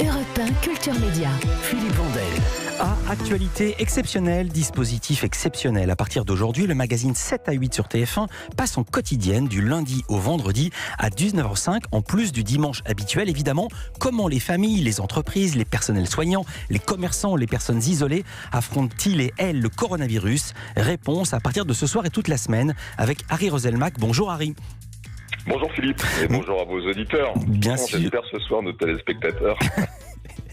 Europe 1 Culture Média. Philippe Vandel. À actualité exceptionnelle, dispositif exceptionnel. À partir d'aujourd'hui, le magazine 7 à 8 sur TF1 passe en quotidienne du lundi au vendredi à 19h05, en plus du dimanche habituel. Évidemment, comment les familles, les entreprises, les personnels soignants, les commerçants, les personnes isolées affrontent-ils et elles le coronavirus? Réponse à partir de ce soir et toute la semaine avec Harry Roselmack. Bonjour Harry. Bonjour Philippe et bonjour à vos auditeurs. Bien sûr. J'espère ce soir nos téléspectateurs.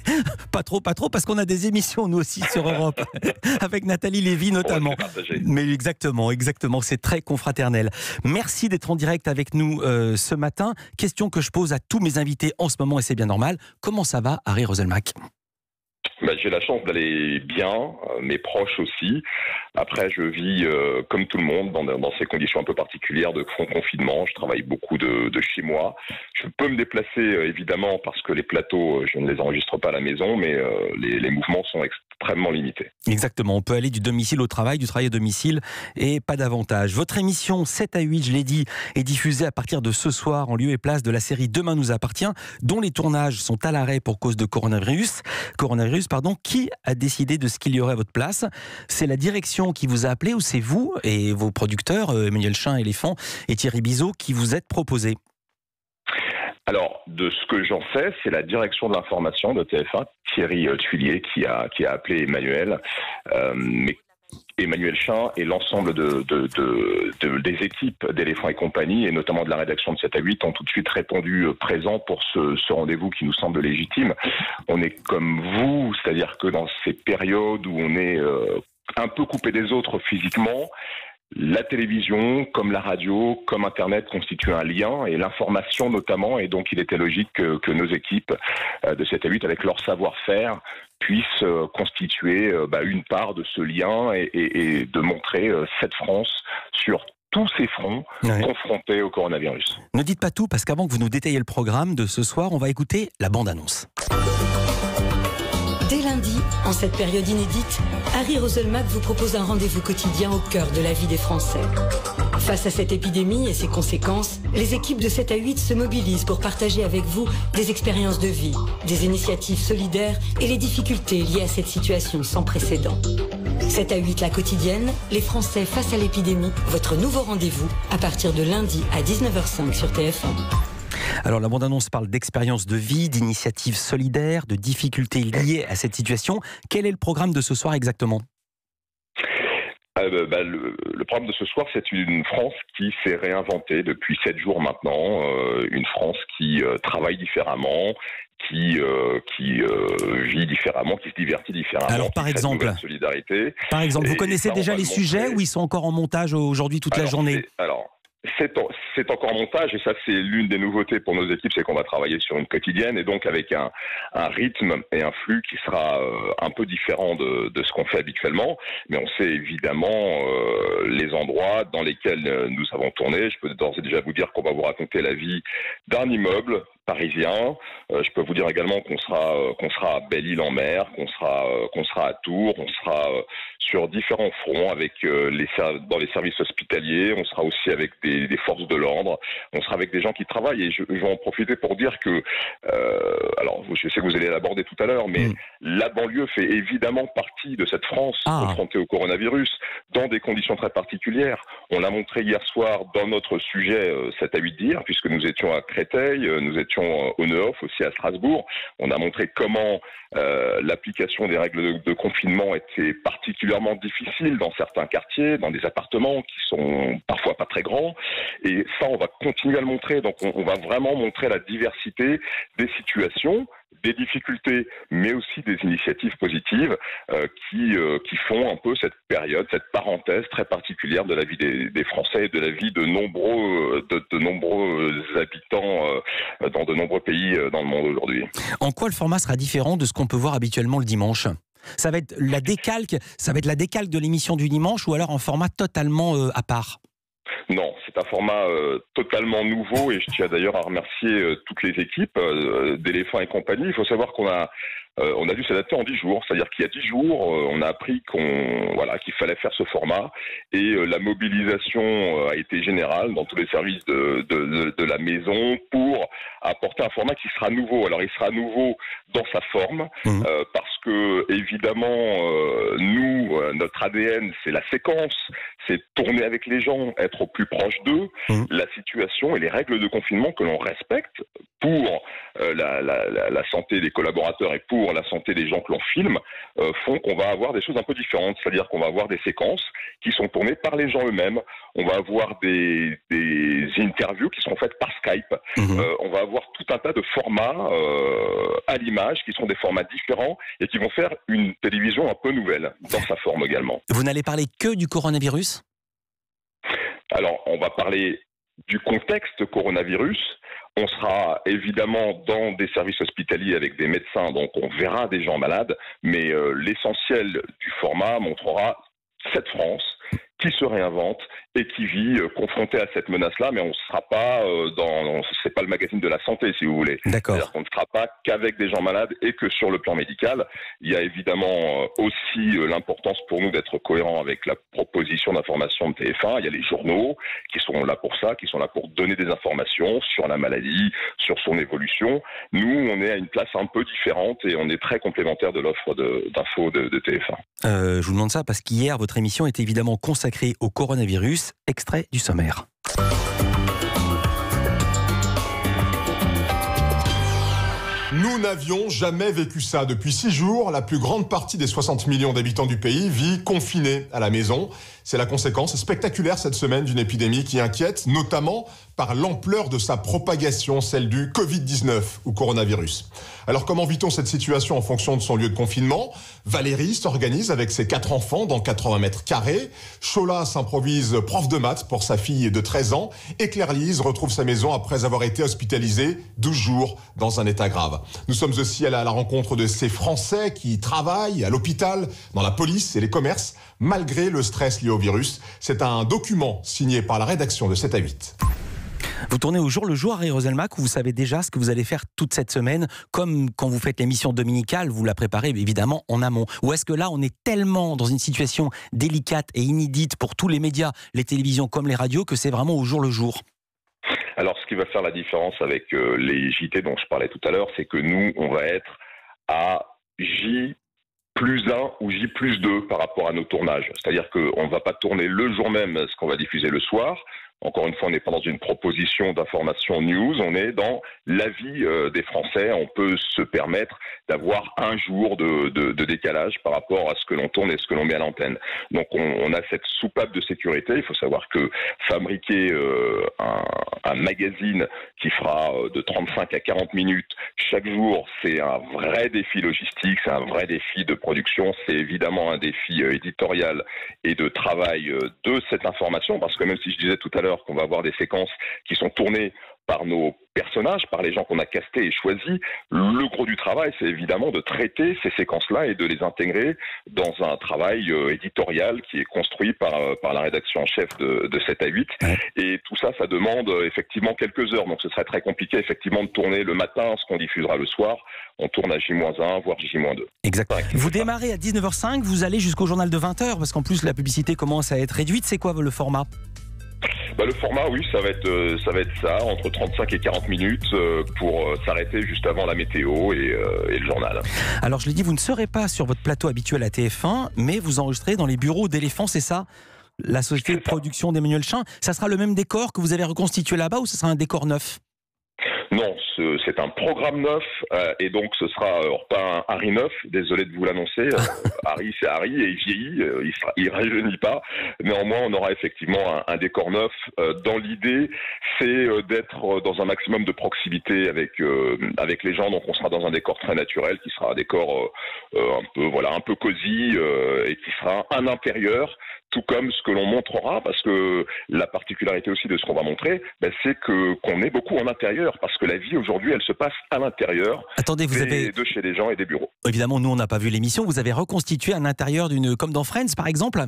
Pas trop, pas trop, parce qu'on a des émissions, nous aussi, sur Europe, avec Nathalie Lévy notamment. Mais exactement, exactement, c'est très confraternel. Merci d'être en direct avec nous euh, ce matin. Question que je pose à tous mes invités en ce moment, et c'est bien normal. Comment ça va, Harry Roselmack? Bah, J'ai la chance d'aller bien, euh, mes proches aussi. Après, je vis euh, comme tout le monde dans, dans ces conditions un peu particulières de con- confinement. Je travaille beaucoup de, de chez moi. Je peux me déplacer euh, évidemment parce que les plateaux, euh, je ne les enregistre pas à la maison, mais euh, les, les mouvements sont extrêmement limités. Exactement, on peut aller du domicile au travail, du travail au domicile, et pas davantage. Votre émission 7 à 8, je l'ai dit, est diffusée à partir de ce soir en lieu et place de la série Demain nous appartient, dont les tournages sont à l'arrêt pour cause de coronavirus. Coronavirus, pardon. Qui a décidé de ce qu'il y aurait à votre place? C'est la direction qui vous a appelé ou c'est vous et vos producteurs, euh, Emmanuel Chin, Éléphant et Thierry Bizot, qui vous êtes proposés? Alors, de ce que j'en sais, c'est la direction de l'information de TF1, Thierry euh, Tuilier, qui a, qui a appelé Emmanuel. Euh, mais Emmanuel Chin et l'ensemble de, de- de- de- des équipes d'éléphants et compagnie, et notamment de la rédaction de 7 à 8, ont tout de suite répondu euh, présent pour ce, rendez-vous qui nous semble légitime. On est comme vous, c'est-à-dire que dans ces périodes où on est un peu coupé des autres physiquement, la télévision, comme la radio, comme Internet, constituent un lien et l'information notamment. Et donc, il était logique que, que nos équipes euh, de 7 à 8, avec leur savoir-faire, puissent euh, constituer euh, bah, une part de ce lien et, et- et de montrer cette France sur tous ces fronts Ouais. confrontés au coronavirus. Ne dites pas tout, parce qu'avant que vous nous détailliez le programme de ce soir, on va écouter la bande-annonce. Dès lundi, en cette période inédite, Harry Roselmack vous propose un rendez-vous quotidien au cœur de la vie des Français. Face à cette épidémie et ses conséquences, les équipes de 7 à 8 se mobilisent pour partager avec vous des expériences de vie, des initiatives solidaires et les difficultés liées à cette situation sans précédent. 7 à 8 la quotidienne, les Français face à l'épidémie, votre nouveau rendez-vous à partir de lundi à 19h05 sur TF1. Alors la bande-annonce parle d'expériences de vie, d'initiatives solidaires, de difficultés liées à cette situation. Quel est le programme de ce soir exactement? Euh, bah, le, le problème de ce soir, c'est une France qui s'est réinventée depuis sept jours maintenant, euh, une France qui euh, travaille différemment, qui qui vit différemment, qui se divertit différemment. Alors, par exemple nouvelles solidarités. Par exemple, vous Et connaissez déjà les le sujets ou ils sont encore en montage aujourd'hui toute la journée? Alors, c'est en- c'est encore en montage et ça, c'est l'une des nouveautés pour nos équipes, c'est qu'on va travailler sur une quotidienne et donc avec un, rythme et un flux qui sera euh, un peu différent de, de ce qu'on fait habituellement. Mais on sait évidemment euh, les endroits dans lesquels euh, nous avons tourné. Je peux d'ores et déjà vous dire qu'on va vous raconter la vie d'un immeuble parisien. Euh, je peux vous dire également qu'on sera euh, qu'on sera à Belle-Île-en-Mer, qu'on sera euh, qu'on sera à Tours, on sera euh, sur différents fronts avec euh, les dans les services hospitaliers, on sera aussi avec des, des forces de l'ordre, on sera avec des gens qui travaillent et je, je vais en profiter pour dire que euh, alors je sais que vous allez l'aborder tout à l'heure, mais Mm. la banlieue fait évidemment partie de cette France Ah. confrontée au coronavirus dans des conditions très particulières. On l'a montré hier soir dans notre sujet euh, 7 à 8 dire puisque nous étions à Créteil, euh, nous étions au Neuf aussi à Strasbourg. On a montré comment euh, l'application des règles de, confinement était particulièrement difficile dans certains quartiers, dans des appartements qui sont parfois pas très grands. Et ça, on va continuer à le montrer. Donc, on, on va vraiment montrer la diversité des situations, des difficultés, mais aussi des initiatives positives euh, qui, euh, qui font un peu cette période, cette parenthèse très particulière de la vie des, Français et de la vie de nombreux, de, nombreux habitants euh, dans de nombreux pays dans le monde aujourd'hui. En quoi le format sera différent de ce qu'on peut voir habituellement le dimanche? Ça va être la décalque, ça va être la décalque de l'émission du dimanche ou alors en format totalement à part? Non, c'est un format euh, totalement nouveau et je tiens d'ailleurs à remercier euh, toutes les équipes euh, d'éléphants et compagnie. Il faut savoir qu'on a on a dû s'adapter en 10 jours. C'est-à-dire qu'il y a 10 jours, on a appris qu'on voilà qu'il fallait faire ce format et la mobilisation a été générale dans tous les services de, de, de, la maison pour apporter un format qui sera nouveau. Alors il sera nouveau dans sa forme mmh. parce que évidemment nous notre ADN c'est la séquence, c'est tourner avec les gens, être au plus proche d'eux. Mmh. La situation et les règles de confinement que l'on respecte pour euh, la, santé des collaborateurs et pour la santé des gens que l'on filme euh, font qu'on va avoir des choses un peu différentes. C'est-à-dire qu'on va avoir des séquences qui sont tournées par les gens eux-mêmes. On va avoir des, interviews qui seront faites par Skype. Mmh. Euh, on va avoir tout un tas de formats à l'image qui sont des formats différents et qui vont faire une télévision un peu nouvelle dans sa forme également. Vous n'allez parler que du coronavirus? Alors, on va parler du contexte coronavirus. On sera évidemment dans des services hospitaliers avec des médecins, donc on verra des gens malades, mais euh, l'essentiel du format montrera cette France qui se réinvente et qui vit euh, confronté à cette menace-là, mais on ne sera pas euh, dans, c'est pas le magazine de la santé, si vous voulez. D'accord. Qu'on ne sera pas qu'avec des gens malades et que sur le plan médical. Il y a évidemment euh, aussi l'importance pour nous d'être cohérents avec la proposition d'information de TF1. Il y a les journaux qui sont là pour ça, qui sont là pour donner des informations sur la maladie, sur son évolution. Nous, on est à une place un peu différente et on est très complémentaire de l'offre d'infos de, de, TF1. je vous demande ça parce qu'hier, votre émission est évidemment consacrée au coronavirus. Extrait du sommaire. Nous n'avions jamais vécu ça. Depuis six jours, la plus grande partie des 60 millions d'habitants du pays vit confinée à la maison. C'est la conséquence spectaculaire cette semaine d'une épidémie qui inquiète, notamment par l'ampleur de sa propagation, celle du Covid-19 ou coronavirus. Alors comment vit-on cette situation en fonction de son lieu de confinement? Valérie s'organise avec ses quatre enfants dans 80 mètres carrés. Chola s'improvise prof de maths pour sa fille de 13 ans. Et Claire-Lise retrouve sa maison après avoir été hospitalisée 12 jours dans un état grave. Nous sommes aussi à à la rencontre de ces Français qui travaillent à l'hôpital, dans la police et les commerces, malgré le stress lié au virus. C'est un document signé par la rédaction de 7 à 8. Vous tournez au jour le jour, Harry Roselmack, où vous savez déjà ce que vous allez faire toute cette semaine, comme quand vous faites l'émission dominicale, vous la préparez évidemment en amont. Ou est-ce que là, on est tellement dans une situation délicate et inédite pour tous les médias, les télévisions comme les radios, que c'est vraiment au jour le jour? Alors, ce qui va faire la différence avec euh, les JT dont je parlais tout à l'heure, c'est que nous, on va être à J plus 1 ou J plus 2 par rapport à nos tournages. C'est-à-dire qu'on ne va pas tourner le jour même ce qu'on va diffuser le soir. Encore une fois, on n'est pas dans une proposition d'information news, on est dans l'avis euh, des Français. On peut se permettre d'avoir un jour de, décalage par rapport à ce que l'on tourne et ce que l'on met à l'antenne. Donc on, a cette soupape de sécurité. Il faut savoir que fabriquer euh, un, magazine qui fera euh, de 35 à 40 minutes chaque jour, c'est un vrai défi logistique, c'est un vrai défi de production, c'est évidemment un défi éditorial et de travail de cette information, parce que même si je disais tout à l'heure, qu'on va avoir des séquences qui sont tournées par nos personnages, par les gens qu'on a castés et choisis. Le gros du travail, c'est évidemment de traiter ces séquences-là et de les intégrer dans un travail euh, éditorial qui est construit par, euh, par la rédaction en chef de, de 7 à 8. Et tout ça, ça demande euh, effectivement quelques heures. Donc ce serait très compliqué effectivement de tourner le matin ce qu'on diffusera le soir. On tourne à J-1, voire J-2. Exactement. Vous démarrez à 19h05, vous allez jusqu'au journal de 20h, parce qu'en plus la publicité commence à être réduite. C'est quoi le format? Bah, le format, oui, ça va être euh, ça va être ça, entre 35 et 40 minutes euh, pour euh, s'arrêter juste avant la météo et, et, le journal. Alors, je l'ai dit, vous ne serez pas sur votre plateau habituel à TF1, mais vous enregistrez dans les bureaux d'éléphants, c'est ça? La société de production d'Emmanuel Chin. Ça sera le même décor que vous avez reconstitué là-bas ou ce sera un décor neuf? Non, c'est un programme neuf euh, et donc ce sera euh, pas un Harry neuf. Désolé de vous l'annoncer. Euh, Harry, c'est Harry et il vieillit, il, sera, il rajeunit pas. Néanmoins, on aura effectivement un, décor neuf. dans l'idée, c'est d'être dans un maximum de proximité avec avec les gens. Donc, on sera dans un décor très naturel, qui sera un décor un peu voilà un peu cosy et qui sera un intérieur tout comme ce que l'on montrera, parce que la particularité aussi de ce qu'on va montrer, ben, c'est que qu'on est beaucoup en intérieur, parce que la vie aujourd'hui, elle se passe à l'intérieur. Attendez, vous avez de chez les gens et des bureaux. Évidemment, nous on n'a pas vu l'émission. Vous avez reconstitué un intérieur d'une, comme dans Friends, par exemple.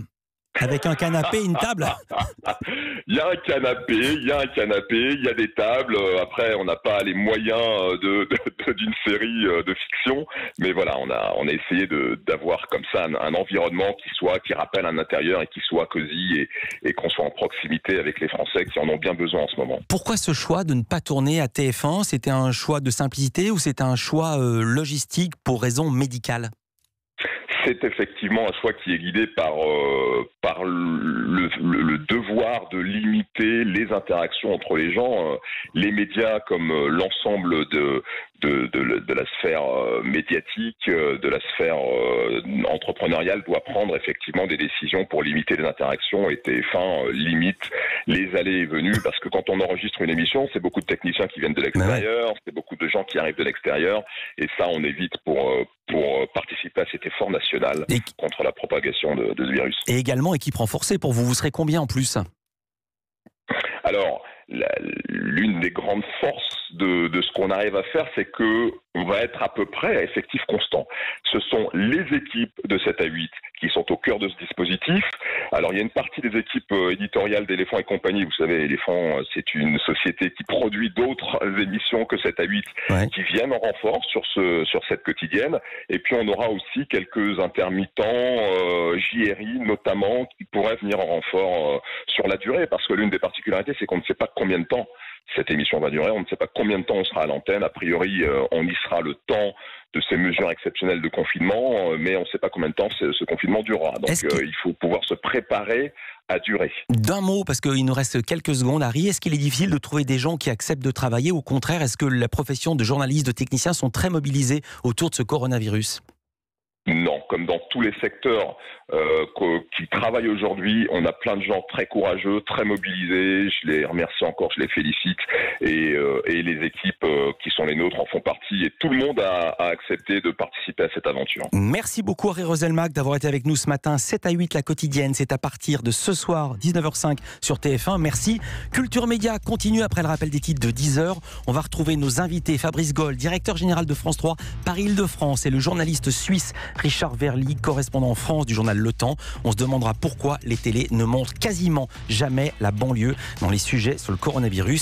Avec un canapé, une table Il y a un canapé, il y a un canapé, il y a des tables. Après, on n'a pas les moyens d'une de, d'une série de fiction, mais voilà, on a, on a essayé d'avoir comme ça un, environnement qui soit, qui rappelle un intérieur et qui soit cosy et, et qu'on soit en proximité avec les Français qui en ont bien besoin en ce moment. Pourquoi ce choix de ne pas tourner à TF1 C'était un choix de simplicité ou c'était un choix logistique pour raisons médicales c'est effectivement un choix qui est guidé par, euh, par le, devoir de limiter les interactions entre les gens. Euh, les médias, comme euh, l'ensemble de, de, de, de, la sphère médiatique, de la sphère entrepreneuriale, doit prendre effectivement des décisions pour limiter les interactions et TF1 limite les allées et venues parce que quand on enregistre une émission, c'est beaucoup de techniciens qui viennent de l'extérieur, c'est beaucoup de gens qui arrivent de l'extérieur et ça on évite pour, pour participer à cet effort national contre la propagation de, ce virus. Et également équipe renforcée pour vous, vous serez combien en plus? Alors, l'une des grandes forces de, de ce qu'on arrive à faire, c'est que on va être à peu près à effectif constant. Ce sont les équipes de 7 à 8 qui sont au cœur de ce dispositif. Alors il y a une partie des équipes euh, éditoriales d'Éléphant et compagnie. Vous savez, Éléphant, euh, c'est une société qui produit d'autres émissions que 7 à 8 qui viennent en renfort sur ce sur cette quotidienne. Et puis on aura aussi quelques intermittents euh, JRI notamment qui pourraient venir en renfort euh, sur la durée parce que l'une des particularités c'est qu'on ne sait pas combien de temps cette émission va durer. On ne sait pas combien de temps on sera à l'antenne. A priori, euh, on y sera le temps de ces mesures exceptionnelles de confinement, euh, mais on ne sait pas combien de temps ce, confinement durera. Donc euh, il faut pouvoir se préparer à durer. D'un mot, parce qu'il nous reste quelques secondes, Harry, est-ce qu'il est difficile de trouver des gens qui acceptent de travailler? Au contraire, est-ce que la profession de journaliste, de technicien sont très mobilisés autour de ce coronavirus? Non, comme dans tous les secteurs euh, qui travaillent aujourd'hui, on a plein de gens très courageux, très mobilisés. Je les remercie encore, je les félicite. Et, euh, les équipes euh, qui sont les nôtres en font partie. Et tout le monde a, accepté de participer à cette aventure. Merci beaucoup, Harry Roselmack, d'avoir été avec nous ce matin. 7 à 8, la quotidienne. C'est à partir de ce soir, 19h05 sur TF1. Merci. Culture Média continue après le rappel des titres de 10h. On va retrouver nos invités. Fabrice Gold, directeur général de France 3, Paris-Île-de-France, et le journaliste suisse Richard Verly, correspondant en France du journal Le Temps. On se demandera pourquoi les télés ne montrent quasiment jamais la banlieue dans les sujets sur le coronavirus.